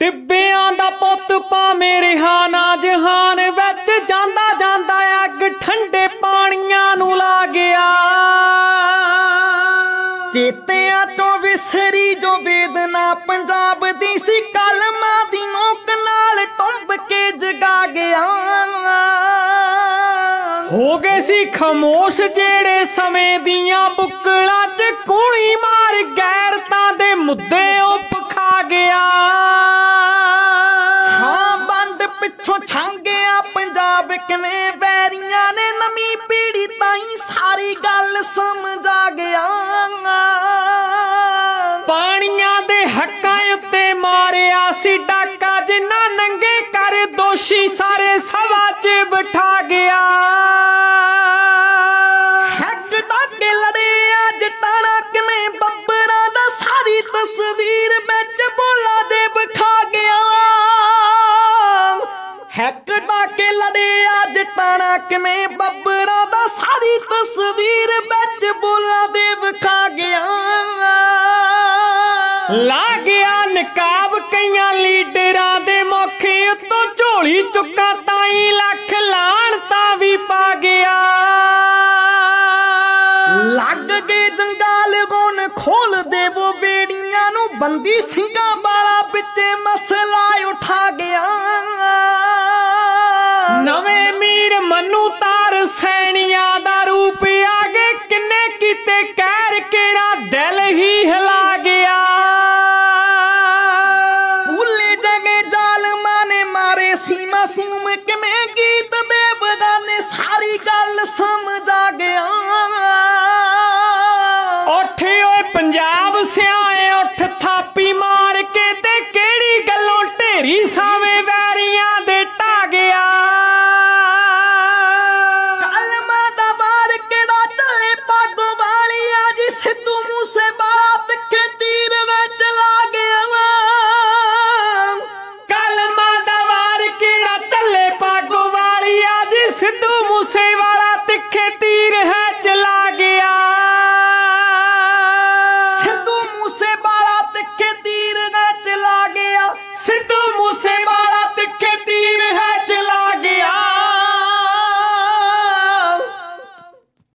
ਟਿੱਬਿਆਂ ਦਾ ਪੁੱਤ ਭਾਵੇਂ ਰਿਹਾ ਨਾ ਜਹਾਨ ਵਿੱਚ ਜਾਂਦਾ ਜਾਂਦਾ ਅੱਗ ਠੰਡੇ ਪਾਣੀਆਂ ਨੂੰ ਲਾ ਗਿਆ। ਚੇਤਿਆਂ ਤੋਂ ਵਿਸਰੀ ਜੋ ਵੇਦਨਾ ਪੰਜਾਬ ਦੀ ਸੀ, ਕਲਮਾਂ ਦੀ ਨੋਕ ਨਾਲ ਟੁੰਬ ਕੇ ਜਗਾ ਗਿਆ। ਹੋ ਗਏ ਸੀ ਖਮੋਸ਼ ਜਿਹੜੇ ਸਮੇਂ ਦੀਆਂ ਬੁੱਕਲਾਂ 'ਚ ਕੂਣੀ ਮਾਰ ਗੈਰਤਾਂ ਦੇ ਮੁੱਦੇ ਕਿਵੇਂ ਵੈਰੀਆਂ ਨੇ ਨਵੀਂ ਪੀੜੀ ਤਾਈ ਸਾਰੀ ਗੱਲ ਸਮਝਾ ਗਿਆ। ਪਾਣੀਆਂ ਦੇ ਹੱਕਾਂ ਉੱਤੇ ਮਾਰਿਆ ਸੀ ਡਾਕਾ ਜਿੰਨਾ ਨੰਗੇ ਕਰ ਦੋਸ਼ੀ ਸਾਰੇ ਸਵਾ 'ਚ ਬਿਠਾ ਜਾਣਾ ਕਿਵੇਂ ਬੱਬਰਾ ਦਾ? ਸਾਰੀ ਤਸਵੀਰ ਵਿੱਚ ਬੋਲਾ ਦੇ ਵਿਖਾ ਗਿਆ। ਲਾ ਗਿਆ ਨਕਾਬ ਕਈਆਂ ਲੀਡਰਾਂ ਦੇ ਮੁਖੇ ਉੱਤੋਂ ਝੋਲੀ ਚੁੱਕਾ ਤਾਈ ਲੱਖ ਲਾਣ ਤਾਂ ਵੀ ਪਾ ਗਿਆ। ਲੱਗ ਗਏ ਜੰਗਾਲ ਗੋਨ ਖੋਲ ਦੇਵੋ ਬੇੜੀਆਂ ਨੂੰ। ਬੰਦੀ ਸਿੰਘਾਂ ਵਾਲਾ ਵਿੱਚ ਮਸਲਾ ਉਠਾ ਗਿਆ। ਨਵੇਂ ਸਾਨੂੰ ਤਾਰ ਸੈਣੀਆਂ ਦਾ ਰੂਪ ਆ ਕਿੰਨੇ ਕੀਤੇ ਕਹਿਰ ਕੇਰਾ ਦਿਲ ਹੀ ਹਿਲਾ ਗਿਆ। ਭੁੱਲੇ ਜਗੇ ਜ਼ਾਲਮਾਂ ਨੇ ਮਾਰੇ ਸੀਮਾ ਸੂਮ। ਕਿਵੇਂ ਗੀਤ ਦੇ ਬਦਾਨੇ ਸਾਰੀ ਗੱਲ ਸਮਝਾ ਗਿਆ। ਉੱਠ ਓਏ ਪੰਜਾਬ ਸਿਆ